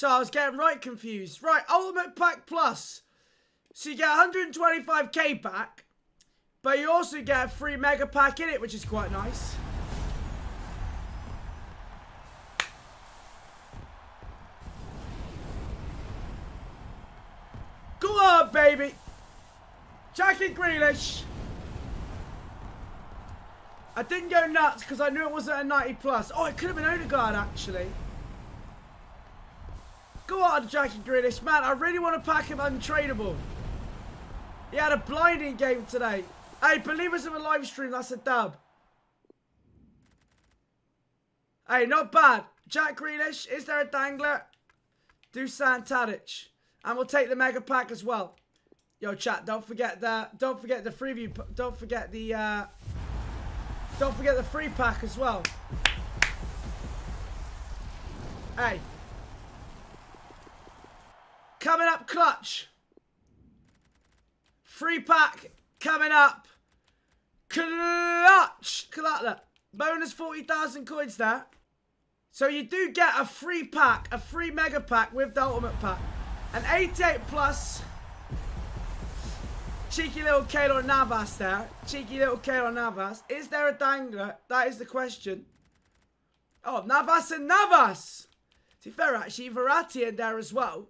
So I was getting right confused. Right, Ultimate Pack Plus. So you get 125k back, but you also get a free Mega Pack in it, which is quite nice. Go on, baby. Jackie Grealish. I didn't go nuts because I knew it wasn't a 90 plus. Oh, it could have been Odegaard, actually. Go on, Jackie Grealish. Man, I really want to pack him untradeable. He had a blinding game today. Hey, believe us in a live stream, that's a dub. Hey, not bad. Jack Grealish, is there a dangler? Dusan Tadic. And we'll take the mega pack as well. Yo, chat, don't forget that. don't forget the freeview don't forget the uh don't forget the free pack as well. Hey. Coming up clutch. Free pack coming up. Clutch. Clutch. Bonus 40,000 coins there. So you do get a free pack, a free mega pack with the ultimate pack. An 88 plus. Cheeky little Keylor Navas there. Cheeky little Keylor Navas. Is there a dangler? That is the question. Oh, Navas and Navas. To be fair, actually, Verratti in there as well.